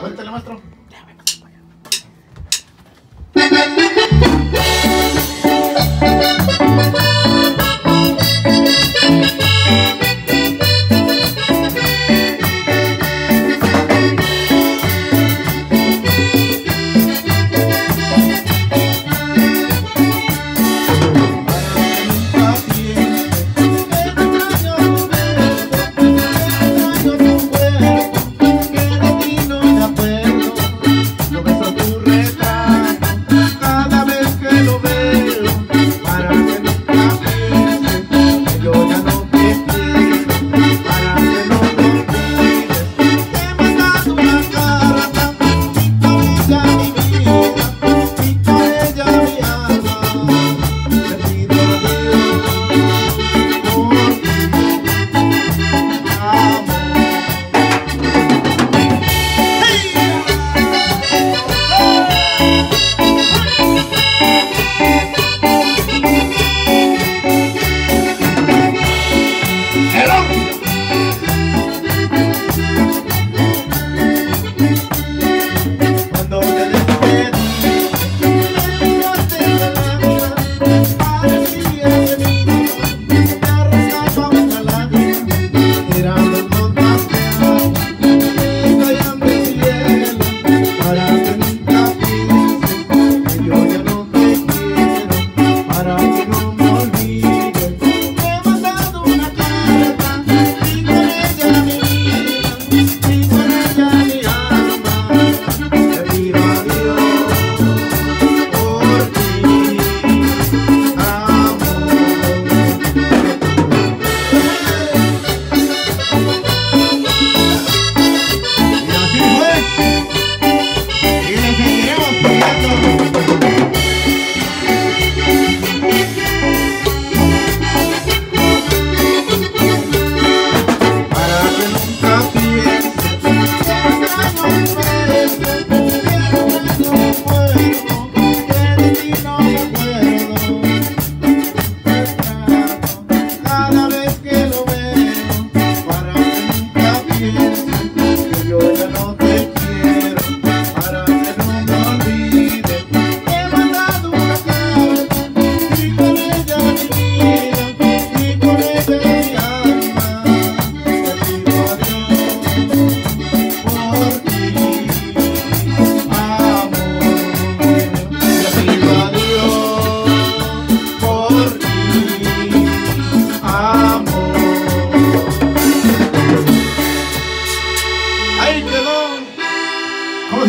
Cuéntale, maestro. Thank you. hoje eu não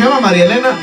llama María Elena? No.